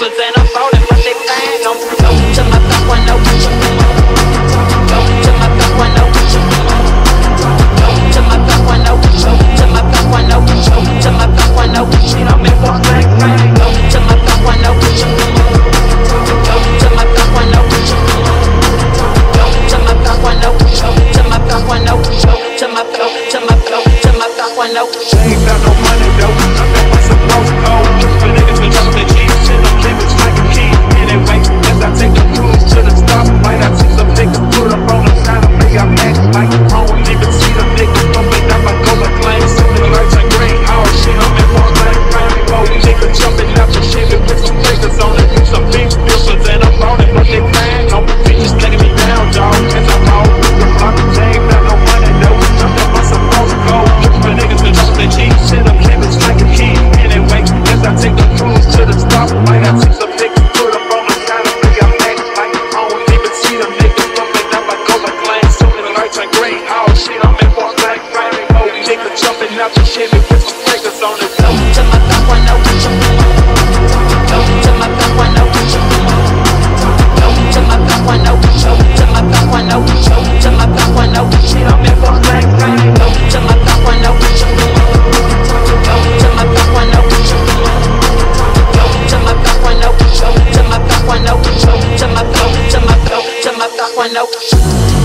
closer then I'm and what they think I'm. Oh shit, I'm in one like rainbow. Niggas jumping out the shit with some fingers on it. One, no.